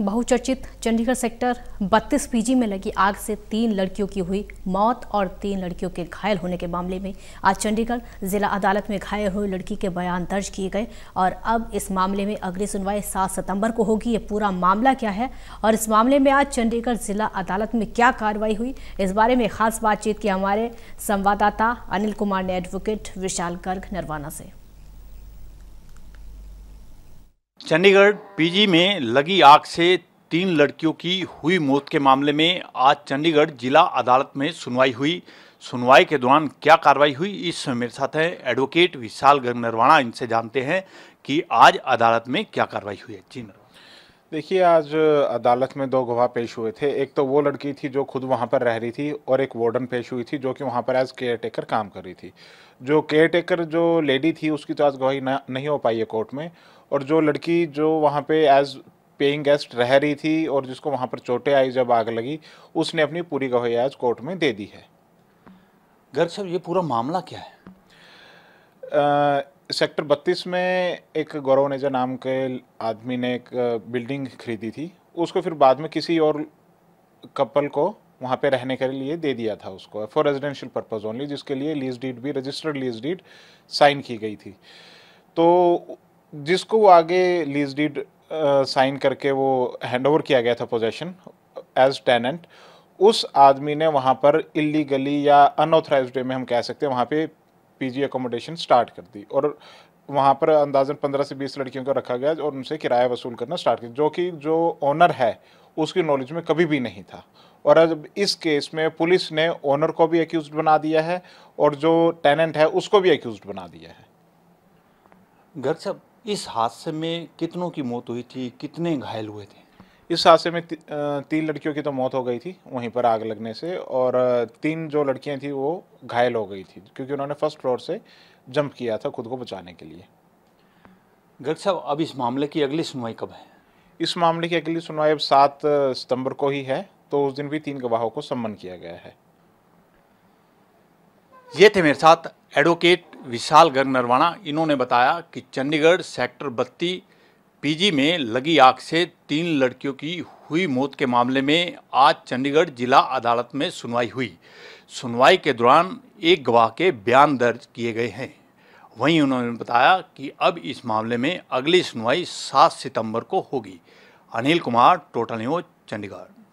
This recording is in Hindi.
बहुचर्चित चंडीगढ़ सेक्टर 32 पीजी में लगी आग से तीन लड़कियों की हुई मौत और तीन लड़कियों के घायल होने के मामले में आज चंडीगढ़ जिला अदालत में घायल हुई लड़की के बयान दर्ज किए गए और अब इस मामले में अगली सुनवाई 7 सितंबर को होगी। ये पूरा मामला क्या है और इस मामले में आज चंडीगढ़ जिला अदालत में क्या कार्रवाई हुई, इस बारे में खास बातचीत की हमारे संवाददाता अनिल कुमार ने एडवोकेट विशाल गर्ग नरवाना से। चंडीगढ़ पीजी में लगी आग से तीन लड़कियों की हुई मौत के मामले में आज चंडीगढ़ जिला अदालत में सुनवाई हुई। सुनवाई के दौरान क्या कार्रवाई हुई, इस समय मेरे साथ हैं एडवोकेट विशाल गर्ग नरवाणा इनसे जानते हैं कि आज अदालत में क्या कार्रवाई हुई है। जी देखिए आज अदालत में दो गवाह पेश हुए थे। एक तो वो लड़की थी जो खुद वहाँ पर रह रही थी और एक वार्डन पेश हुई थी जो कि वहाँ पर एज केयर टेकर काम कर रही थी। जो केयर टेकर जो लेडी थी उसकी तो आज गवाही नहीं हो पाई है कोर्ट में और जो लड़की जो वहाँ पे एज पेइंग गेस्ट रह रही थी और जिसको वहाँ पर चोटें आई जब आग लगी उसने अपनी पूरी गवाही आज कोर्ट में दे दी है। गर्ग साहब ये पूरा मामला क्या है? आ, सेक्टर 32 में एक गौरव नेजा नाम के आदमी ने एक बिल्डिंग खरीदी थी। उसको फिर बाद में किसी और कपल को वहाँ पे रहने के लिए दे दिया था उसको फॉर रेजिडेंशियल पर्पज़ ओनली जिसके लिए लीज डीड भी रजिस्टर्ड लीज डीड साइन की गई थी। तो जिसको वो आगे लीज डीड साइन करके वो हैंड ओवर किया गया था पोजेशन एज टेनेंट उस आदमी ने वहाँ पर इलीगली या अनऑथराइज वे में हम कह सकते हैं, वहाँ पे पीजी अकोमोडेशन स्टार्ट कर दी। और वहाँ पर अंदाजन पंद्रह से बीस लड़कियों को रखा गया और उनसे किराया वसूल करना स्टार्ट किया, जो कि जो ओनर है, उसकी नॉलेज में कभी भी नहीं था। और अब इस केस में पुलिस ने ओनर को भी एक्यूज बना दिया है और जो टेनेंट है, उसको भी एक्यूज बना दिया है। घर साहब, इस हादसे में कितनों की मौत हुई थी? कितने घायल हुए थे? इस हादसे में ती, तीन लड़कियों की तो मौत हो गई थी वहीं पर आग लगने से और तीन जो लड़कियाँ थी वो घायल हो गई थी क्योंकि उन्होंने फ़र्स्ट फ्लोर से जंप किया था खुद को बचाने के लिए। गर्ग साहब अब इस मामले की अगली सुनवाई कब है? इस मामले की अगली सुनवाई अब सात सितंबर को ही है तो उस दिन भी तीन गवाहों को सम्मन किया गया है। ये थे मेरे साथ एडवोकेट विशाल गर्ग नरवाणा। इन्होंने बताया कि चंडीगढ़ सेक्टर बत्ती पीजी में लगी आग से तीन लड़कियों की हुई मौत के मामले में आज चंडीगढ़ जिला अदालत में सुनवाई हुई। सुनवाई के दौरान एक गवाह के बयान दर्ज किए गए हैं। वहीं उन्होंने बताया कि अब इस मामले में अगली सुनवाई 7 सितंबर को होगी। Anil Kumar total news Chandigarh.